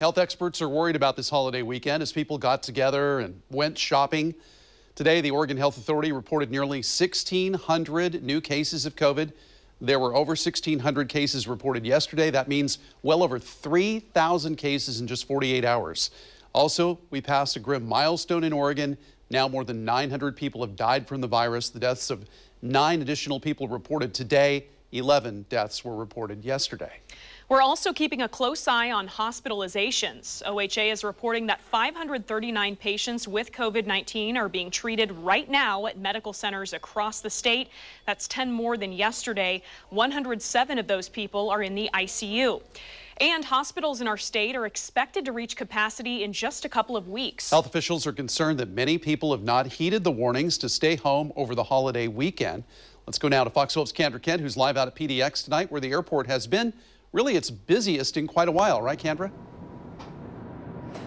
Health experts are worried about this holiday weekend as people got together and went shopping. Today, the Oregon Health Authority reported nearly 1,600 new cases of COVID. There were over 1,600 cases reported yesterday. That means well over 3,000 cases in just 48 hours. Also, we passed a grim milestone in Oregon. Now more than 900 people have died from the virus. The deaths of nine additional people reported today. 11 deaths were reported yesterday. We're also keeping a close eye on hospitalizations. OHA is reporting that 539 patients with COVID-19 are being treated right now at medical centers across the state. That's 10 more than yesterday. 107 of those people are in the ICU. And hospitals in our state are expected to reach capacity in just a couple of weeks. Health officials are concerned that many people have not heeded the warnings to stay home over the holiday weekend. Let's go now to Fox 12's Kendra Kent, who's live out at PDX tonight, where the airport has been really its busiest in quite a while, right, Kendra?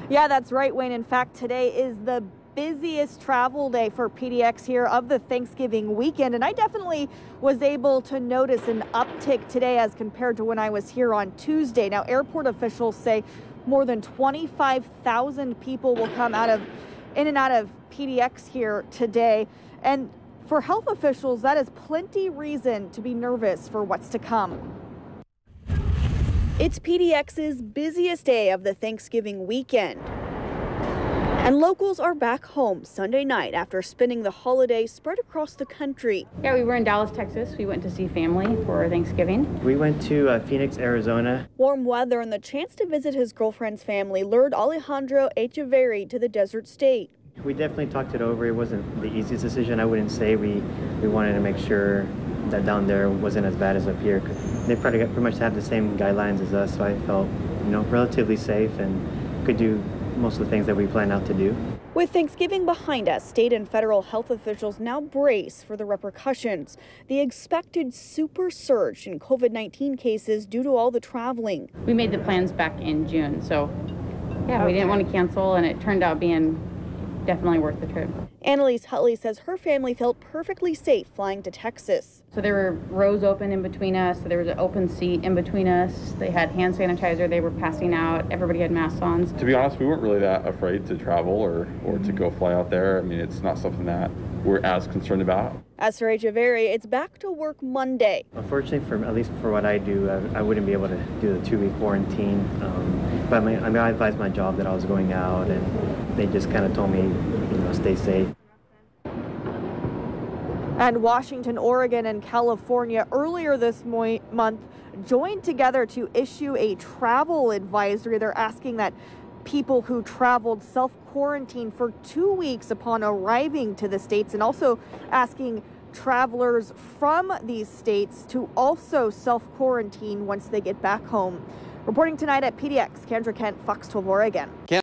Yeah, that's right, Wayne. In fact, today is the busiest travel day for PDX here of the Thanksgiving weekend. And I definitely was able to notice an uptick today as compared to when I was here on Tuesday. Now, airport officials say more than 25,000 people will come out of in and out of PDX here today. And for health officials, that is plenty reason to be nervous for what's to come. It's PDX's busiest day of the Thanksgiving weekend. And locals are back home Sunday night after spending the holiday spread across the country. Yeah, we were in Dallas, Texas. We went to see family for Thanksgiving. We went to uh, Phoenix, Arizona. Warm weather and the chance to visit his girlfriend's family lured Alejandro Echeverri to the desert state. We definitely talked it over. It wasn't the easiest decision. I wouldn't say we, we wanted to make sure that down there wasn't as bad as up here. They probably got, pretty much have the same guidelines as us, so I felt, you know, relatively safe and could do most of the things that we plan out to do. With Thanksgiving behind us, state and federal health officials now brace for the repercussions. The expected super surge in COVID 19 cases due to all the traveling. We made the plans back in June, so yeah, okay. we didn't want to cancel, and it turned out being definitely worth the trip. Annalise Hutley says her family felt perfectly safe flying to Texas. So there were rows open in between us. So there was an open seat in between us. They had hand sanitizer. They were passing out. Everybody had masks on. To be honest, we weren't really that afraid to travel or, or to go fly out there. I mean, it's not something that we're as concerned about. As for Echeverri, it's back to work Monday. Unfortunately, for at least for what I do, I, I wouldn't be able to do the two-week quarantine. Um, but I, I mean, I advised my job that I was going out, and they just kind of told me, you know, stay safe. And Washington, Oregon, and California earlier this month joined together to issue a travel advisory. They're asking that people who traveled self quarantine for two weeks upon arriving to the states and also asking travelers from these states to also self quarantine once they get back home. Reporting tonight at PDX, Kendra Kent, Fox 12 Oregon.